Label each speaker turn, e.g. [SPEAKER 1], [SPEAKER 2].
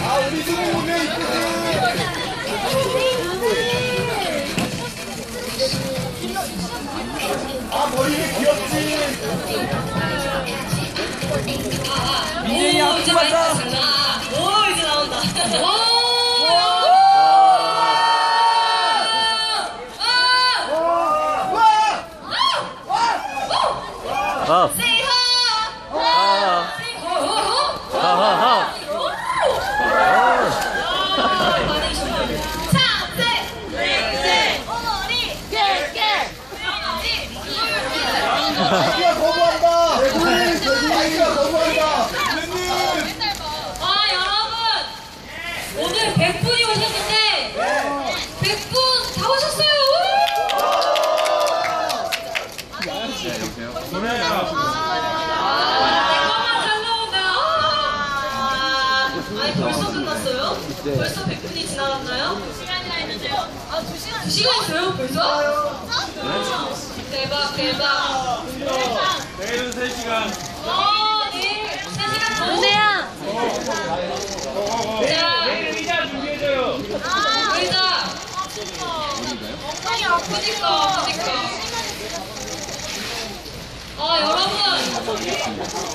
[SPEAKER 1] 아 우리 승우 왜 이쁘지? 아 머리가 귀엽지?
[SPEAKER 2] 민준이
[SPEAKER 3] 이제
[SPEAKER 2] 가자.
[SPEAKER 3] 달라. 오, 이제 나온다. 오!
[SPEAKER 2] 아,
[SPEAKER 3] Say ho!
[SPEAKER 1] 마이크가 거부한다. 마이크가 거부한다.
[SPEAKER 3] 아 여러분 오늘 100분이 오셨는데 100분 다 오셨어요 아, 내 것만 잘 나온다 아, 벌써 끝났어요? 벌써 100분이 지나갔나요? 2시간이나 했는데요 아 2시간 2시간 있어요 벌써? 대박 대박
[SPEAKER 4] 내일은 3시간.
[SPEAKER 3] 어 내일 3시간 더
[SPEAKER 5] 은혜야.
[SPEAKER 3] 자
[SPEAKER 4] 내일 의자 준비해줘요.
[SPEAKER 3] 의자 그니까 그니까 아 여러분